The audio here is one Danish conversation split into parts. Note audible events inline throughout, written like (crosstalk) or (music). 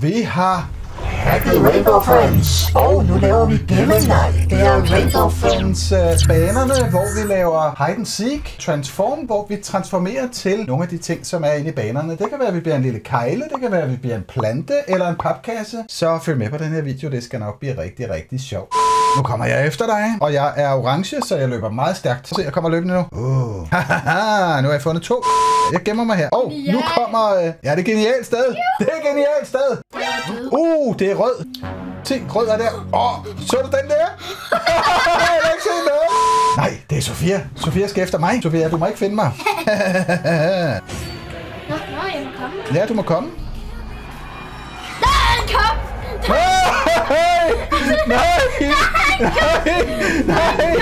Vi har hacket Rainbow Friends, og nu laver vi Night. Det er Rainbow Friends uh, banerne, hvor vi laver hide and seek, transform, hvor vi transformerer til nogle af de ting, som er inde i banerne. Det kan være, at vi bliver en lille kejle, det kan være, at vi bliver en plante eller en papkasse. Så følg med på den her video, det skal nok blive rigtig, rigtig sjovt. Nu kommer jeg efter dig, og jeg er orange, så jeg løber meget stærkt. Se, jeg kommer løbende nu. Uh. nu har jeg fundet to. Jeg gemmer mig her. Og oh, nu kommer... Uh, ja, det er genialt sted. Det er genialt sted. Uh, det er rød. Se, rød er der. Åh, oh, så du den der? (laughs) jeg har ikke set noget. Nej, det er Sofia. Sofia skal efter mig. Sofia, du må ikke finde mig. Nå, nå, jeg må komme. ja, du må komme. Nej, kom! (laughs) (laughs) Nej! Nej! Nej!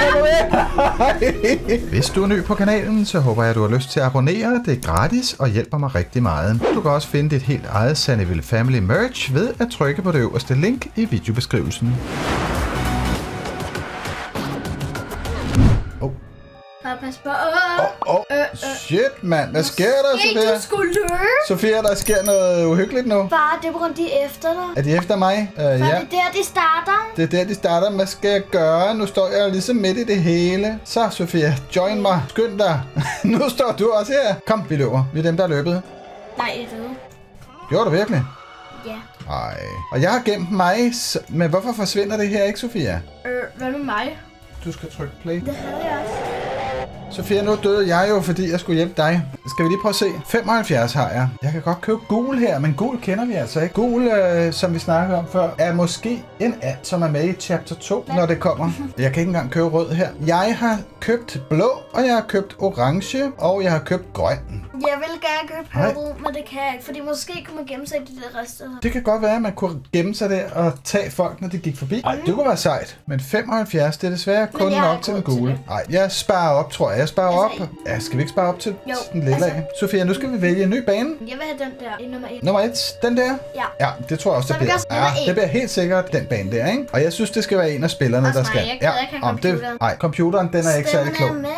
Nej! Hvis du er ny på kanalen, så håber jeg, at du har lyst til at abonnere. Det er gratis og hjælper mig rigtig meget. Du kan også finde dit helt eget Sanneville Family merch ved at trykke på det øverste link i videobeskrivelsen. Bare pas på. Åh, oh, oh. shit, mand. Hvad sker der, Sofia? du skulle løbe. Sofia, der sker noget uhyggeligt nu. Far, det er grund de er efter dig. Er de efter mig? Uh, ja. det er der, de starter. Det er der, de starter. Hvad skal jeg gøre? Nu står jeg ligesom midt i det hele. Så, Sofia, join mig. Skynd dig. (laughs) nu står du også her. Kom, vi løber. Vi er dem, der er løbet. Nej, det er det. Gjorde du virkelig? Ja. Nej. Og jeg har gemt mig. Men hvorfor forsvinder det her ikke, Sofia? Øh, hvad med mig? Du skal trykke play. Det havde jeg også. Sofia, nu døde jeg jo, fordi jeg skulle hjælpe dig. Skal vi lige prøve at se? 75 har jeg. Jeg kan godt købe gul her, men gul kender vi altså ikke. Gul, øh, som vi snakkede om før, er måske en ad, som er med i chapter 2, når det kommer. Jeg kan ikke engang købe rød her. Jeg har købt blå, og jeg har købt orange, og jeg har købt grøn. Jeg vil gerne købe Nej. purple, men det kan jeg ikke, fordi måske kunne man gemme sig i de der rester. Det kan godt være, at man kunne gemme sig der og tage folk, når de gik forbi. Ej, det kunne være sejt. Men 75, det er desværre kun nok til til gule. Nej, jeg sparer op, tror jeg. Jeg sparer Altså, op. Ja, skal vi ikke spare op til Jo, den lille altså- af? Sofia, nu skal vi vælge en ny bane. Jeg vil have den der nummer 1. Nummer et, den der? Ja. Ja, det tror jeg også, Så det bliver. Ja, et. det bliver helt sikkert den bane der, ikke? Og jeg synes, det skal være en af spillerne, Også der mig, skal. jeg gider ikke om det, computeren. Nej, computeren, den er ikke særlig klog. Med.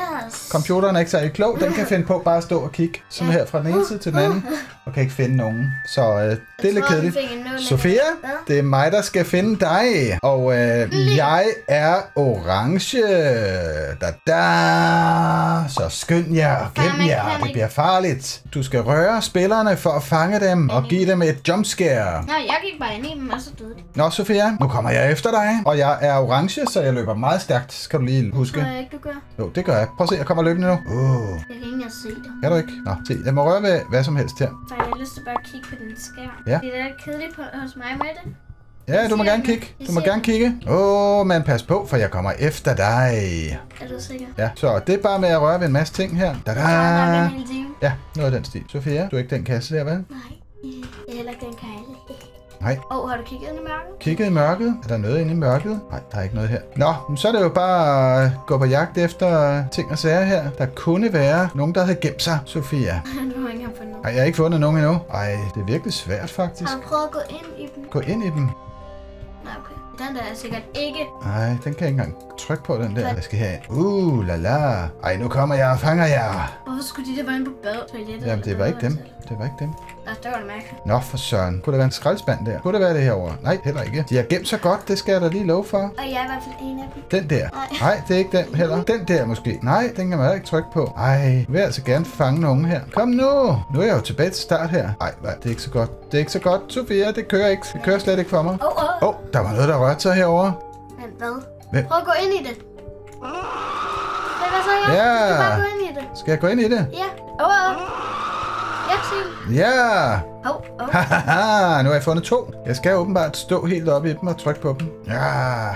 Computeren er ikke særlig klog. Den kan finde på bare at stå og kigge sådan her fra den ene side til den anden, og kan ikke finde nogen. Så øh, det er lidt tror, kedeligt. Sofia, Ja. det er mig, der skal finde dig. Og øh, (laughs) jeg er orange. Da, da. Så skynd jer og gem jer. Det bliver farligt. Du skal røre spillerne for at fange dem og give dem et jumpscare. Nå, jeg gik bare ind i dem, og så døde de. Nå, Sofia, nu kommer jeg efter dig. Og jeg er orange, så jeg løber meget stærkt. Skal du lige Tror huske? jeg ikke, du gør. Jo, det gør jeg. Prøv at se, jeg kommer løbende nu. Uh, Jeg kan ikke engang se dig. kan du ikke? Nå, se, jeg må røre ved hvad som helst her. For jeg har lyst til bare at kigge på din skærm. Ja. Det er lidt kedeligt på, hos mig med det. Ja, du må gerne den. kigge. Du må gerne kigge. Åh, oh, men pas på, for jeg kommer efter dig. Er du sikker? Ja, så det er bare med at røre ved en masse ting her. Da da. Ja, noget af den stil. Sofia, du er ikke den kasse der, vel? Nej, Åh, oh, har du kigget ind i mørket? Kigget i mørket. Er der noget inde i mørket? Nej, der er ikke noget her. Nå, så er det jo bare at gå på jagt efter ting og sager her. Der kunne være nogen, der havde gemt sig, Sofia. (laughs) du har ikke fundet noget. Ej, jeg har ikke fundet nogen endnu. Ej, det er virkelig svært faktisk. Har du prøvet at gå ind i dem? Gå ind i dem. Nej, okay. Den der er sikkert ikke. Nej, den kan jeg ikke engang trykke på, den der. Jeg skal have. Uh, la la. Ej, nu kommer jeg og fanger jer. Hvorfor skulle de der være inde på bad? Toilettet? Jamen, det var ikke dem. Det var ikke dem. Nå, det var det mærkeligt. Nå, for søren. Kunne der være en skraldespand der? Kunne det være det herovre? Nej, heller ikke. De har gemt sig godt, det skal jeg da lige love for. Og jeg er i hvert fald en af dem. Den der. Nej. Nej, det er ikke den heller. Den der måske. Nej, den kan man ikke trykke på. Ej, jeg vil altså gerne fange nogen her. Kom nu. Nu er jeg jo tilbage til start her. Ej, nej, det er ikke så godt. Det er ikke så godt, Sofia. Det kører ikke. Det kører slet ikke for mig. Åh, oh. Åh, oh, der var noget, der rørte sig herovre. Men hvad? Hvem? Prøv at gå ind i det. Hvad, hvad så, jeg? Ja. Du skal bare gå ind i det. Skal jeg gå ind i det? Ja. Åh, oh, oh. Ja, sig. Ja! Åh, åh. Haha, nu har jeg fundet to. Jeg skal åbenbart stå helt oppe i dem og trykke på dem. Ja.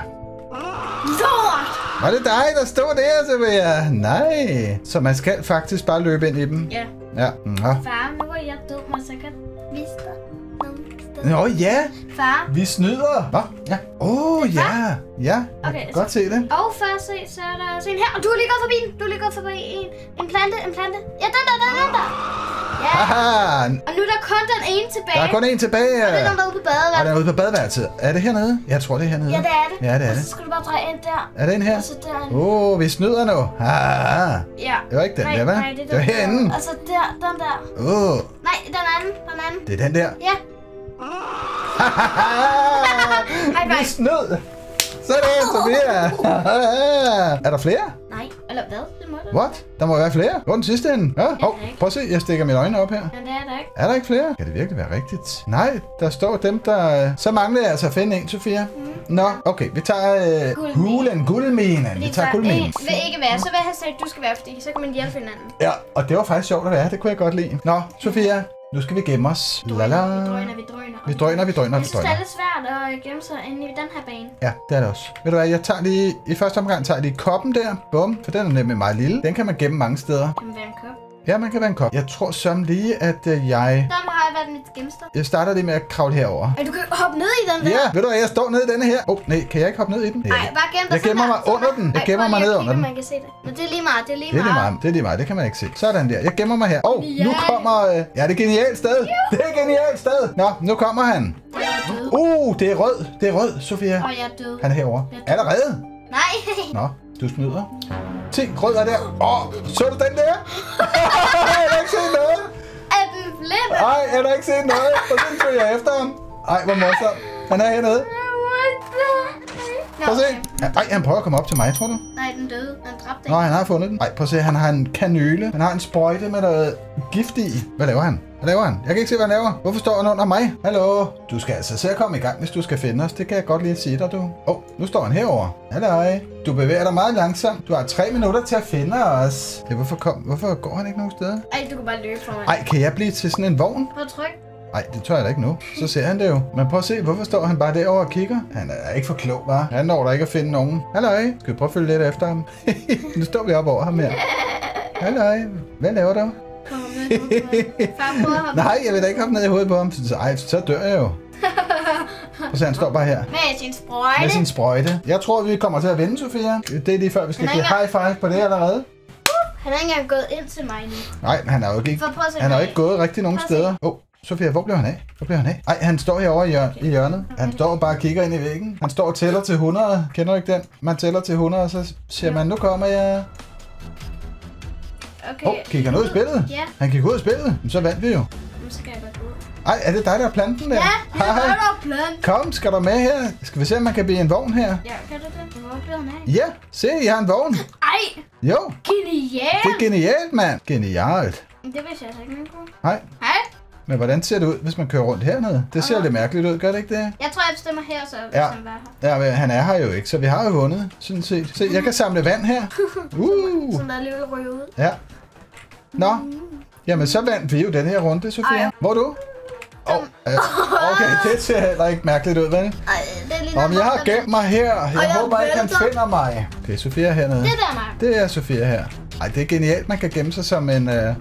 Lort! Var det dig, der stod der, Sofia? Nej. Så man skal faktisk bare løbe ind i dem. Ja. Ja. Nå. Far, nu er jeg død, jeg så nogle steder. Nå ja, Far, vi snyder. Nå, ja. Åh, oh, ja. Ja, Okay, kan godt se det. og far, se, så er der også en her. Og du har lige gået forbi den. Du har lige gået forbi en, en plante, en plante. Ja, den der, den der, Haha, og nu er der kun den ene tilbage. der er kun en tilbage. Og det er den der ude på Og den badeværelset. er ude på badeværelset. Er det hernede? Jeg tror, det er hernede. Ja, det er det. Ja, det er Og det. så skal du bare dreje ind der. Er den her? Og så derinde. Åh, oh, vi snyder nu. Haha. Ja. Det var ikke den nej, der, hva'? Nej, det er Det var der. herinde. Og så der, den der. Åh, oh, Nej, den anden, den anden. det er den der. Ja. (laughs) High five. Vi snød! Sådan, Sofia! er der flere? Eller hvad? Det må du. What? Der må være flere. Hvor den sidste ende? Ja, hov, prøv at se, jeg stikker mine øjne op her. Men det er der ikke. Er der ikke flere? Kan det virkelig være rigtigt? Nej, der står dem, der... Så mangler jeg altså at finde en, Sofia. Nå, okay, vi tager øh, Guldminen. hulen, guldminen. Vi tager guldminen. Ikke, vil ikke være, så vil jeg have sagt, at du skal være, fordi så kan man hjælpe hinanden. Ja, og det var faktisk sjovt at være. Det kunne jeg godt lide. Nå, Sofia, nu skal vi gemme os. La la. Vi drøner, vi drøner. Vi drøner, vi drøner, vi synes, det er drøner. lidt svært at gemme sig inde i den her bane. Ja, det er det også. Ved du hvad, jeg tager lige... I første omgang tager jeg lige koppen der. Bum, for den er nemlig meget lille. Den kan man gemme mange steder. Kan være en kop. Ja, man kan være en kop. Jeg tror som lige, at øh, jeg... Der har været mit gemsted. Jeg starter lige med at kravle herover. Og du kan hoppe ned i den der. Ja, ved du hvad, jeg står nede i denne her. Åh, oh, nej, kan jeg ikke hoppe ned i den? Nej, bare gem dig Jeg gemmer mig der. under den. Jeg gemmer mig ned under den. Man kan se det. Men det er lige meget, det er lige Det er lige meget. meget. Det er lige meget. Det kan man ikke se. Sådan der. Jeg gemmer mig her. Åh, oh, nu kommer... Øh, ja, det er genialt sted. Det er genialt sted. Nå, nu kommer han. Jeg er død. Uh, det er rød. Det er rød, Sofia. Og jeg er død. Han er herovre. Er død. Allerede? Nej. Nå, du snyder. Se, rød er der. Åh, oh, så du den der? (laughs) (laughs) jeg har ikke set noget. Er den blind? Ej, jeg har ikke set noget. At se, følger jeg efter ham. Ej, hvor morsomt. Han er hernede. What the... Prøv at se. Nå, Ej, han prøver at komme op til mig, tror du? Nej, den døde. Han dræbte Nå, ikke. han har fundet den. Ej, prøv at se, han har en kanyle. Han har en sprøjte med noget gift i. Hvad laver han? Hvad laver han? Jeg kan ikke se, hvad han laver. Hvorfor står han under mig? Hallo? Du skal altså se at komme i gang, hvis du skal finde os. Det kan jeg godt lige sige dig, du. Åh, oh, nu står han herover. Hallo. Du bevæger dig meget langsomt. Du har tre minutter til at finde os. Ja, hvorfor, kom, hvorfor går han ikke nogen steder? Ej, du kan bare løbe fra mig. Ej, kan jeg blive til sådan en vogn? Prøv at trykke. Nej, det tør jeg da ikke nu. Så ser han det jo. Men prøv at se, hvorfor står han bare derovre og kigger? Han er ikke for klog, var. Han når der ikke at finde nogen. Halløj, skal vi prøve at følge lidt efter ham? (laughs) nu står vi op over ham her. Halløj, hvad laver du? Med. (laughs) Nej, jeg vil da ikke hoppe ned i hovedet på ham. Så, ej, så dør jeg jo. (laughs) At se, han står bare her. Med sin Med sprøjte. sin sprøjte. Jeg tror, vi kommer til at vinde, Sofia. Det er lige før, vi skal give high five på det allerede. Han er ikke engang gået ind til mig nu. Nej, han er jo ikke, han er jo ikke gået rigtig nogen steder. Åh, oh, Sofia, hvor blev han af? Hvor blev han af? Ej, han står herovre i, hjør- i hjørnet. Han står og bare kigger ind i væggen. Han står og tæller til 100. Kender du ikke den? Man tæller til 100, og så siger man, nu kommer jeg. Okay. Åh, oh, kigger han ud i spillet? Ja, Han gik ud i spillet. Men så vandt vi jo. nu skal jeg godt ud. Ej, er det dig, der har planten der? Ja, det er der plant. Kom, skal du med her? Skal vi se, om man kan blive en vogn her? Ja, kan du det? Hvor blev han af? Ja, se, jeg har en vogn. Ej, Jo, genialt. det er genialt, mand. Genialt. Det vidste jeg altså ikke, man kunne. Nej, Hej. Men hvordan ser det ud, hvis man kører rundt hernede? Det ser Ah. lidt mærkeligt ud, gør det ikke det? Jeg tror, jeg bestemmer her, så hvis Ja. han var her. Ja, men han er her jo ikke, så vi har jo vundet, sådan set. Se, jeg kan samle vand her. (laughs) Uh, Sådan der ryge ud. ja. Nå, jamen så vandt vi jo den her runde, Sofia. Ej. Hvor er du? Oh, okay, (laughs) det ser heller ikke mærkeligt ud, vel? Ej, det er lige Om jeg har gemt mig her. Jeg jeg håber ikke, han finder mig. Det er Sofia hernede. Det der, Mark. Det er Sofia her. Ej, det er genialt, man kan gemme sig som en... Uh... Hej.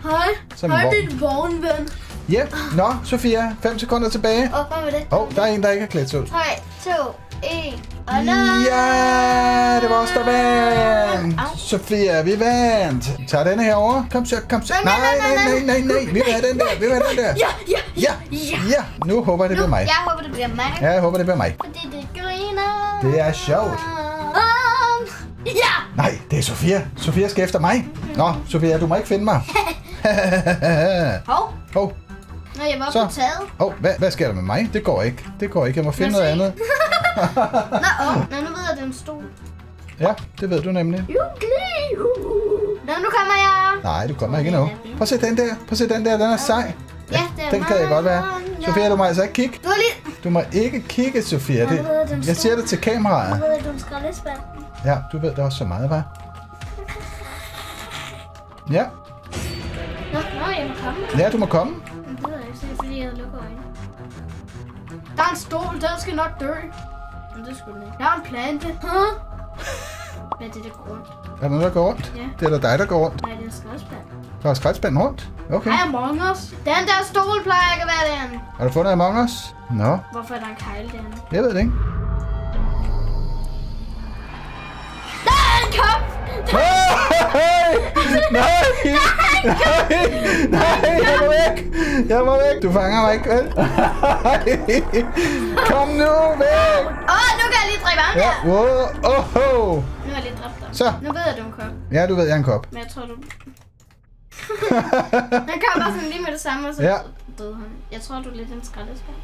Som en Hej, vogn. din vognven. Ja, yep. nå, Sofia, 5 sekunder tilbage. Åh, hvad var det? Åh, oh, der er en, der ikke har klædt sig ud. 3, 2, 1, og nej. Ja, det var os, der vandt. Au. Sofia, vi vandt. Tag denne her over. Kom så, kom så. Nej, Nej, nej, nej, nej. Vi vil have den der, vi vil have den der. Ja, ja, Ja, ja. ja. Nu håber jeg, det bliver mig. jeg håber, det bliver mig. Ja, jeg håber, det bliver mig. Fordi det griner. Det er sjovt. Ja. Nej, det er Sofia. Sofia skal efter mig. Nå, Sofia, du må ikke finde mig. (laughs) Hov. Hov, Nå, jeg var Så. på taget. hov, hvad, hvad sker der med mig? Det går ikke. Det går ikke. Jeg må finde noget andet. (laughs) Nå, åh. Nå, nu ved jeg, det er en stol. Ja, det ved du nemlig. Jubilæum. Nå, nu kommer jeg. Nej, du kommer ikke endnu. Prøv at se den der. Prøv at se den der. Den er sej. Ja, det er Den kan jeg godt være. mig. Sofia, du må altså ikke kigge. Du lige... Du må ikke kigge, Sofia. Det, den jeg siger det til kameraet. Jeg ved, at du er. Ja, du ved det også så meget, hva'? Ja, Nå, nå, jeg må komme. ja, du må komme. Der er en stol, den skal nok dø. Men det skulle den ikke. Der er en plante. Huh? (laughs) Hvad er det, der går rundt? Er der noget, der går rundt? Ja. Det er da dig, der går rundt. Nej, det er en skraldespand. Der er skraldspanden rundt. Okay. Hej, Among Us. Den der stol plejer ikke at være den. Har du fundet Among Us? Nå, Hvorfor er der en kejle derinde? jeg ved det ikke. Der er en kop! Nej! Nej! Nej! Jeg må væk! Jeg må væk! Du fanger mig ikke, vel? Kom nu væk! Åh, oh, nu kan jeg lige drikke varmt Ja, her. wow, oh, oh. Nu har jeg lige dræbt dig. Så. Nu ved jeg, du er en kop. Ja, du ved, jeg er en kop. Men jeg tror, du... han kom bare sådan lige med det samme, og så Ja. døde han. Jeg tror, du er lidt en skraldespand.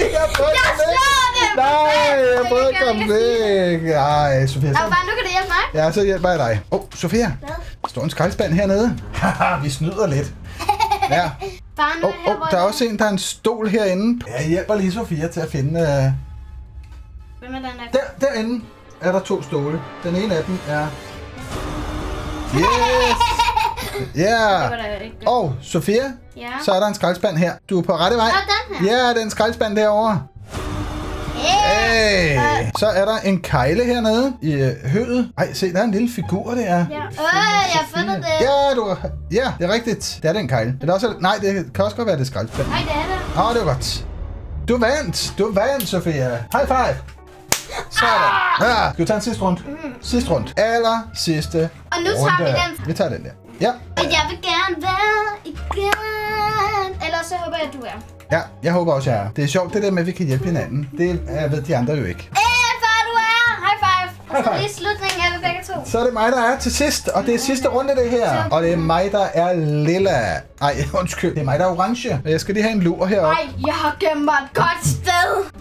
Jeg prøvede Jeg slår væk. det! Nej, jeg prøvede at komme væk. Nej, Sofia. Så, far, nu kan det hjælpe mig. ja, så hjælper jeg dig. Åh, oh, Sofia. Hvad? Der står en skraldespand hernede. Haha, vi snyder lidt. Ja. Far, nu her, oh, oh, der er også en, der er en stol herinde. Jeg hjælper lige Sofia til at finde... Uh... Hvem er den der? Der, derinde er der to stole. Den ene af dem er... (laughs) Yes! Ja! Det. Og Sofia, Ja. så er der en skraldespand her. Du er på rette vej. Nå, den her. Ja, den skraldespand derovre. Hey! Hey! Så er der en kejle hernede i øh, høet. Ej, se, der er en lille figur, det er. Ja. Øh, jeg har fundet det. Ja, du, ja, det er rigtigt. Det er den kejle. Er det også, nej, det kan også godt være, det er skraldespand. Nej, det er det. Åh, det var godt. Du vandt. Du vandt, Sofia. High five. Sådan. Ja. Skal vi tage en sidste runde? Sidste runde. Aller sidste Mm. Og nu tager vi runde. den. Vi tager den der. Ja. Og jeg vil gerne være igen. Ellers så håber jeg, at du er. Ja, jeg håber også, jeg er. Det er sjovt, det der med, at vi kan hjælpe hinanden. Det øh, ved de andre jo ikke. Eh, far, du er. High five. Og så lige slutningen af det begge to. Så er det mig, der er til sidst, og det er sidste runde, det her. Og det er mig, der er lilla. Ej, (laughs) undskyld. Det er mig, der er orange. Jeg skal lige have en lur heroppe. Ej, jeg har gemt mig et godt sted.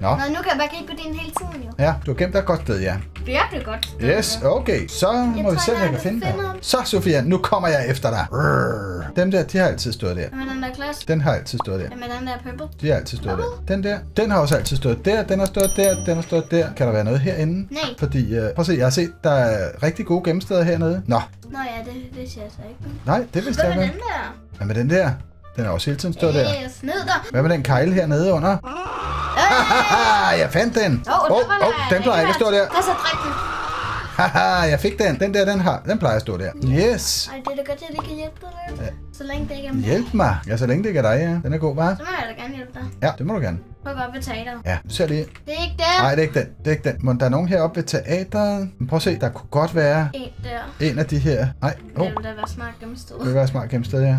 Nå, Nå, nu kan jeg bare kigge på din hele tiden, jo. ja, du har gemt dig et godt sted, ja. Virkelig godt. Yes, okay. Så må vi se, om jeg jeg kan finde dig. Så, Sofia, nu kommer jeg efter dig. Rrr. Dem der, de har altid stået der. Er den der klasse? Den har altid stået der. Er den der purple? De har altid stået der. Den der, den har også altid stået der. Den har stået der, den har stået der. Kan der være noget herinde? Nej. Fordi, uh, prøv at se, jeg har set, der er rigtig gode gemmesteder hernede. Nå, Nå ja, det, det siger jeg så ikke. nej, det vidste Hvem jeg er ikke. den der? Hvad med den der? Den har også hele tiden stået der. Øh, sned dig. Hvad med den kejle hernede under? Jeg fandt den. Åh, Åh, oh, åh, den plejer ikke at stå der. Hvad så drik den? Haha, jeg fik den. Den der, den har. Den plejer at stå der. Yes. Ej, det er da godt, at jeg lige kan hjælpe dig lidt. Ja. Så længe det ikke er mig. Hjælp mig. Ja, så længe det ikke er dig, ja. Den er god, hva'? Så må jeg da gerne hjælpe dig. Ja, det må du gerne. Prøv godt ved teateret. Ja, du ser lige. Det er ikke der. Nej, det er ikke den. Det er ikke den. Men der er nogen heroppe ved teateret. Men prøv at se, der kunne godt være En der. en af de her. Nej, Det oh, ville da være smart gennemstået. det vil være smart gemmested, ja.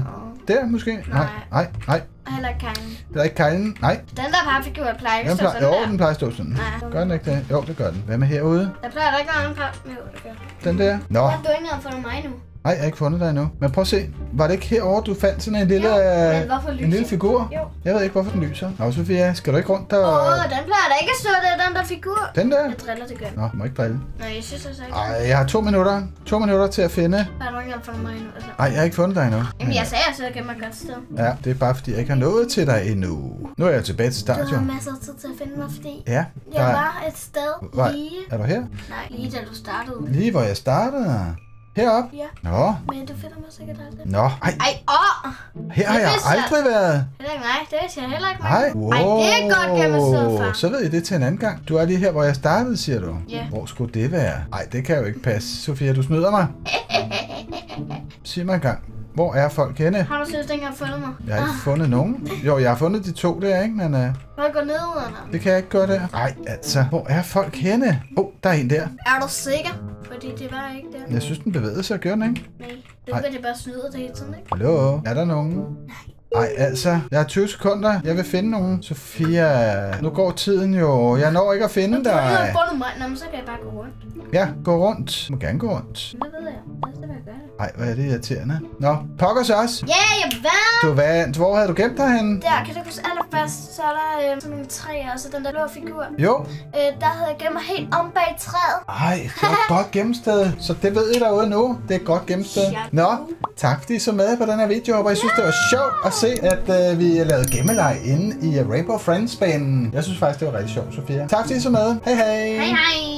Der måske? Nej, Nej. nej, nej. Heller ikke keglen. Det er ikke kejlen. Nej, Den der papfigur plejer ikke den at plejer, sådan jo, der. den plejer at stå sådan. Nej. Gør den ikke det? Jo, det gør den. Hvad med herude? Der plejer der ikke være nogen pap. Jo, det gør. Den der? Nå, Jeg ikke engang fundet mig nu. Nej, jeg har ikke fundet dig endnu. Men prøv at se. Var det ikke herovre, du fandt sådan en lille, Jo, en lille figur? Jo. Jeg ved ikke, hvorfor den lyser. Nå, Sofia, skal du ikke rundt der? Åh, den plejer da ikke at stå der, den der figur. Den der? Jeg driller det gør. Nå, du må ikke drille. Nej, jeg synes altså ikke. Ej, jeg har to minutter. To minutter til at finde. Har du ikke fundet mig endnu? Altså. Nej, jeg har ikke fundet dig endnu. Jamen, jeg sagde, at jeg gemmer et godt sted. Ja, det er bare fordi, jeg ikke har nået til dig endnu. Nu er jeg tilbage til Du start, har masser af tid til at finde mig, fordi Ja, der jeg var et sted Var- lige... er du her? Nej, lige da du startede. Lige hvor jeg startede. Herop. Ja, Nå, men du finder mig sikkert aldrig. nå. Ej, Ej, åh! her har jeg aldrig været. Heller ikke mig, det vidste jeg heller ikke. Nej, Martin. Ej, det er godt gennemsted, far. Så ved I det til en anden gang. Du er lige her, hvor jeg startede, siger du. Ja. Hvor skulle det være? Nej, det kan jo ikke passe. Sofia, du snyder mig. (laughs) Sig mig en gang. Hvor er folk henne? Har du seriøst ikke engang fundet mig? Jeg har ikke fundet nogen. Jo, jeg har fundet de to der, ikke? Men uh, Må jeg gå ned under? det kan jeg ikke gøre der. Nej, altså. Hvor er folk henne? Åh, oh, der er en der. Er du sikker? Fordi det var ikke der. Jeg synes, den bevægede sig. Gør den, ikke? Nej, det Ej. kan det bare snyde det hele tiden, ikke? Hallo? Er der nogen? Nej, altså. Jeg har 20 sekunder. Jeg vil finde nogen. Sofia, nu går tiden jo. Jeg når ikke at finde Du har dig. fundet mig, Nå, men så kan jeg bare gå rundt. Ja, gå rundt. Du må gerne gå rundt. Det ved jeg. Ej, hvor er det irriterende. Nå, pokkers også. Ja, jeg vandt! Du vandt. Hvor havde du gemt dig henne? Der, kan du huske allerførst, så er der øh, sådan nogle træer, og så den der blå figur. Jo. Øh, der havde jeg gemt mig helt om bag træet. Ej, det var (laughs) godt gemmested. Så det ved I derude nu. Det er godt gemmested. Ja. Nå, tak fordi I så med på den her video. Jeg håber, I synes, det var sjovt at se, at øh, vi lavede gemmeleg inde i Rainbow Friends-banen. Jeg synes faktisk, det var rigtig sjovt, Sofia. Tak fordi I så med. Hej hej. Hej hej!